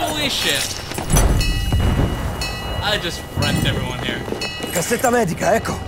Holy shit. I just wrecked everyone here. Cassetta medica, ecco.